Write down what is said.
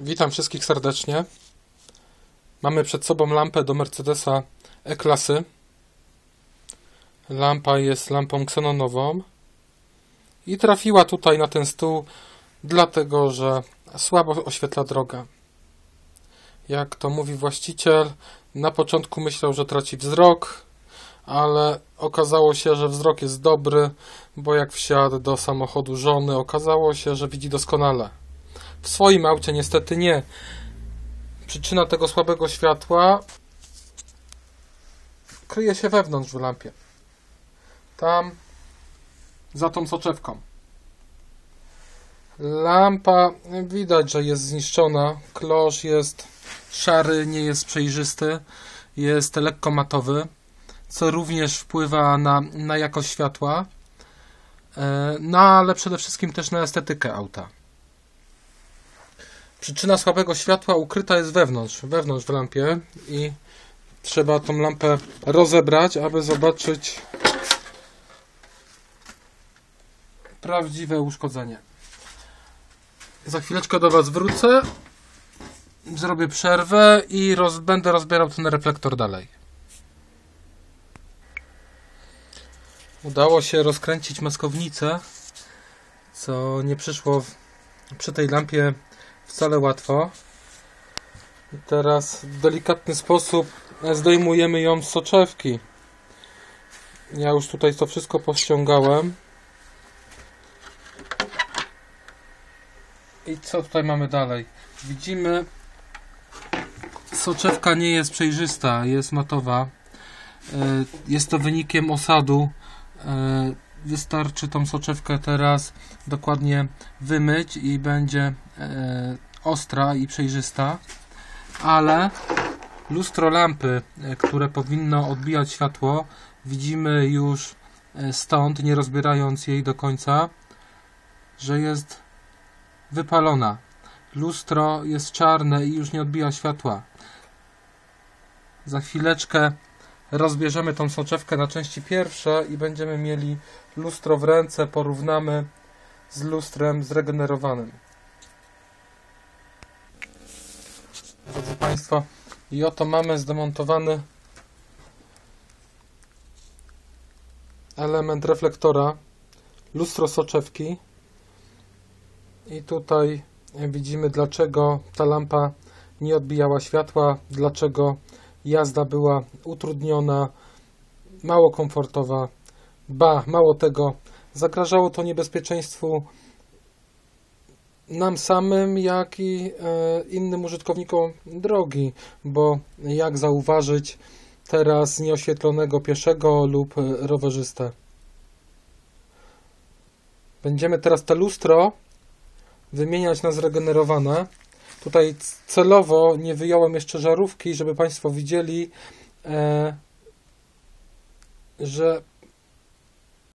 Witam wszystkich serdecznie. Mamy przed sobą lampę do Mercedesa E-klasy. Lampa jest lampą ksenonową i trafiła tutaj na ten stół, dlatego że słabo oświetla drogę. Jak to mówi właściciel, na początku myślał, że traci wzrok, ale okazało się, że wzrok jest dobry, bo jak wsiadł do samochodu żony, okazało się, że widzi doskonale. W swoim aucie niestety nie. Przyczyna tego słabego światła kryje się wewnątrz w lampie. Tam, za tą soczewką. Lampa widać, że jest zniszczona. Klosz jest szary, nie jest przejrzysty, jest lekko matowy, co również wpływa na, na jakość światła, e, no ale przede wszystkim też na estetykę auta. Przyczyna słabego światła ukryta jest wewnątrz, wewnątrz w lampie i trzeba tą lampę rozebrać, aby zobaczyć prawdziwe uszkodzenie. Za chwileczkę do Was wrócę, zrobię przerwę i roz, będę rozbierał ten reflektor dalej. Udało się rozkręcić maskownicę, co nie przyszło w, przy tej lampie wcale łatwo. Teraz w delikatny sposób zdejmujemy ją z soczewki. Ja już tutaj to wszystko pościągałem. I co tutaj mamy dalej? Widzimy, soczewka nie jest przejrzysta, jest matowa. E, Jest to wynikiem osadu. E, Wystarczy tą soczewkę teraz dokładnie wymyć i będzie ostra i przejrzysta. Ale lustro lampy, e, które powinno odbijać światło, widzimy już e, stąd, nie rozbierając jej do końca, że jest wypalona. Lustro jest czarne i już nie odbija światła. Za chwileczkę rozbierzemy tą soczewkę na części pierwsze i będziemy mieli lustro w ręce, porównamy z lustrem zregenerowanym. Państwo, i oto mamy zdemontowany element reflektora, lustro soczewki. I tutaj widzimy, dlaczego ta lampa nie odbijała światła, dlaczego jazda była utrudniona, mało komfortowa. Ba, mało tego, zagrażało to niebezpieczeństwu nam samym, jak i e, innym użytkownikom drogi, bo jak zauważyć teraz nieoświetlonego pieszego lub rowerzystę. Będziemy teraz te lustro wymieniać na zregenerowane. Tutaj celowo nie wyjąłem jeszcze żarówki, żeby Państwo widzieli, e, że